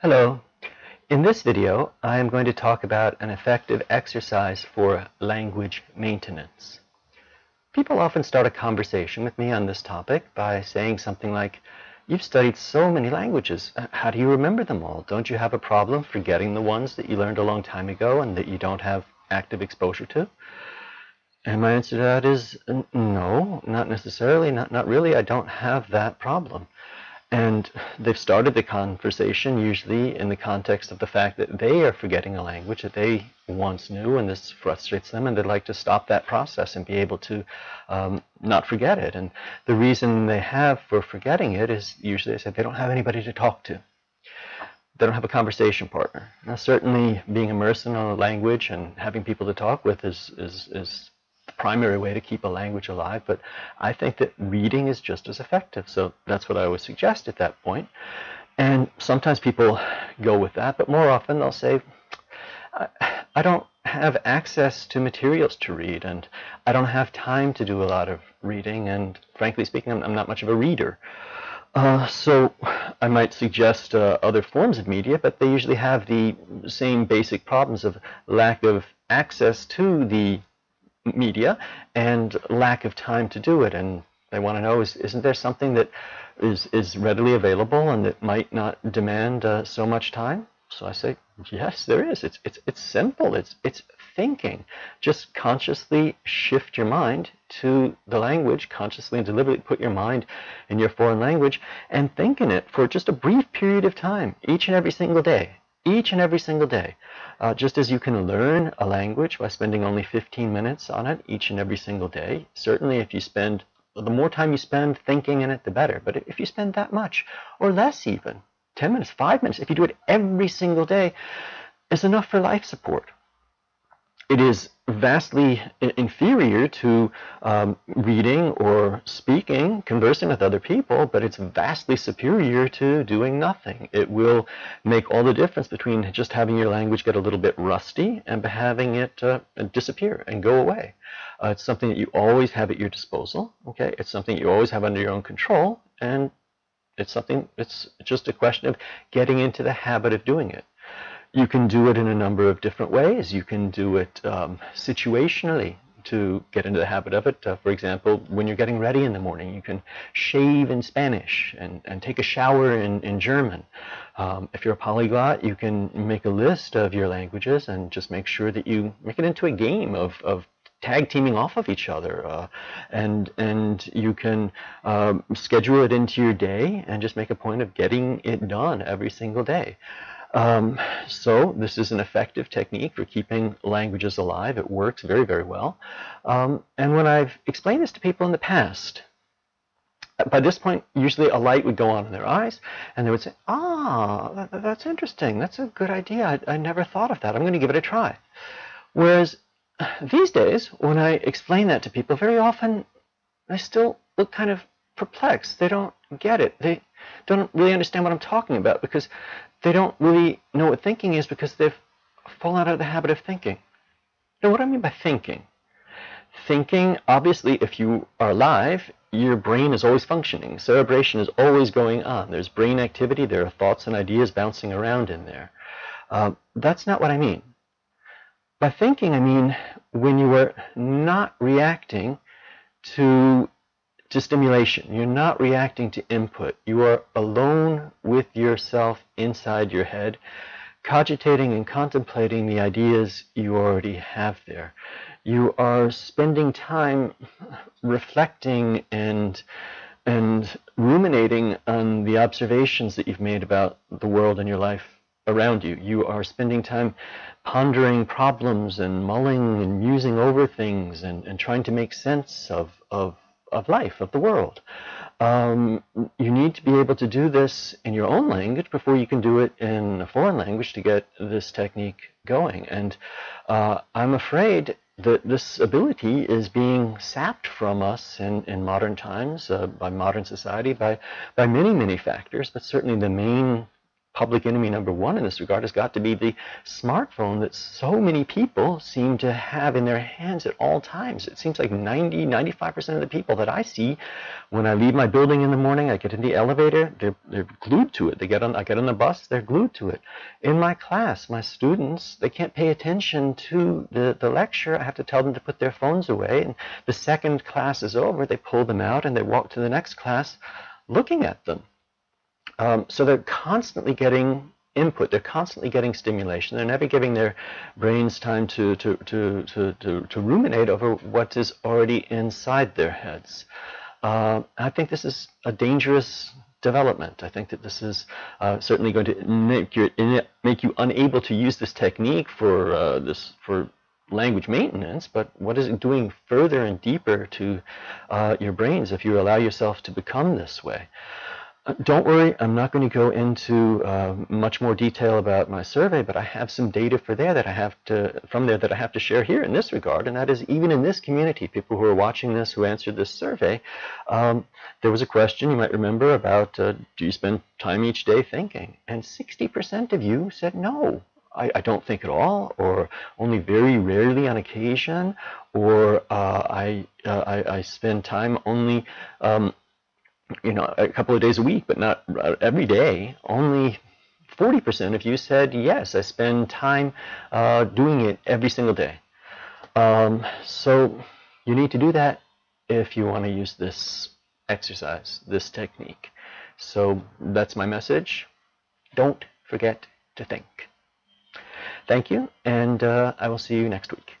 Hello. In this video, I am going to talk about an effective exercise for language maintenance. People often start a conversation with me on this topic by saying something like, You've studied so many languages. Uh, how do you remember them all? Don't you have a problem forgetting the ones that you learned a long time ago and that you don't have active exposure to? And my answer to that is no, not necessarily, not, not really. I don't have that problem. And they've started the conversation usually in the context of the fact that they are forgetting a language that they once knew, and this frustrates them, and they'd like to stop that process and be able to um, not forget it. And the reason they have for forgetting it is usually they say they don't have anybody to talk to. They don't have a conversation partner. Now, certainly, being immersed in a language and having people to talk with is is is primary way to keep a language alive, but I think that reading is just as effective. So that's what I always suggest at that point. And sometimes people go with that, but more often they'll say, I don't have access to materials to read, and I don't have time to do a lot of reading, and frankly speaking, I'm, not much of a reader. Uh, so I might suggest uh, other forms of media, but they usually have the same basic problems of lack of access to the media and lack of time to do it. And they want to know, is, isn't there something that is, is readily available and that might not demand uh, so much time? So I say, yes, there is. It's, it's, it's simple. It's, it's thinking. Just consciously shift your mind to the language, consciously and deliberately put your mind in your foreign language and think in it for just a brief period of time, each and every single day each and every single day. Uh, just as you can learn a language by spending only 15 minutes on it each and every single day, certainly if you spend, the more time you spend thinking in it, the better. But if you spend that much, or less even, 10 minutes, 5 minutes, if you do it every single day, is enough for life support it is vastly inferior to um, reading or speaking, conversing with other people, but it's vastly superior to doing nothing. It will make all the difference between just having your language get a little bit rusty and having it uh, disappear and go away. Uh, it's something that you always have at your disposal. Okay, it's something you always have under your own control, and it's something. It's just a question of getting into the habit of doing it. You can do it in a number of different ways. You can do it um, situationally to get into the habit of it. Uh, for example, when you're getting ready in the morning, you can shave in Spanish and, and take a shower in, in German. Um, if you're a polyglot, you can make a list of your languages and just make sure that you make it into a game of, of tag teaming off of each other uh, and and you can um, schedule it into your day and just make a point of getting it done every single day um, so this is an effective technique for keeping languages alive. It works very, very well. Um, and when I've explained this to people in the past, by this point, usually a light would go on in their eyes, and they would say, ah, that, that's interesting. That's a good idea. I, I never thought of that. I'm going to give it a try. Whereas these days, when I explain that to people, very often they still look kind of perplexed. They don't get it. They don't really understand what I'm talking about because they don't really know what thinking is because they've fallen out of the habit of thinking. Now, what do I mean by thinking? Thinking, obviously, if you are alive, your brain is always functioning. Cerebration is always going on. There's brain activity. There are thoughts and ideas bouncing around in there. Uh, that's not what I mean. By thinking, I mean when you are not reacting to to stimulation. You're not reacting to input. You are alone with yourself inside your head, cogitating and contemplating the ideas you already have there. You are spending time reflecting and and ruminating on the observations that you've made about the world and your life around you. You are spending time pondering problems and mulling and musing over things and, and trying to make sense of, of of life, of the world. Um, you need to be able to do this in your own language before you can do it in a foreign language to get this technique going. And uh, I'm afraid that this ability is being sapped from us in, in modern times, uh, by modern society, by, by many, many factors, but certainly the main public enemy number one in this regard has got to be the smartphone that so many people seem to have in their hands at all times. It seems like 90, 95% of the people that I see when I leave my building in the morning, I get in the elevator, they're, they're glued to it. They get on, I get on the bus, they're glued to it. In my class, my students, they can't pay attention to the, the lecture. I have to tell them to put their phones away. And the second class is over, they pull them out and they walk to the next class looking at them. Um, so they're constantly getting input. They're constantly getting stimulation. They're never giving their brains time to, to, to, to, to, to ruminate over what is already inside their heads. Uh, I think this is a dangerous development. I think that this is uh, certainly going to make you, make you unable to use this technique for uh, this for language maintenance, but what is it doing further and deeper to uh, your brains if you allow yourself to become this way? Don't worry, I'm not going to go into uh, much more detail about my survey, but I have some data for there that I have to from there that I have to share here in this regard, and that is even in this community, people who are watching this who answered this survey, um, there was a question you might remember about uh, do you spend time each day thinking, and 60% of you said no. I, I, don't think at all, or only very rarely on occasion, or uh, I, uh, I, I spend time only um, you know, a couple of days a week, but not every day. Only 40% of you said, yes, I spend time uh, doing it every single day. Um, so you need to do that if you want to use this exercise, this technique. So that's my message. Don't forget to think. Thank you, and uh, I will see you next week.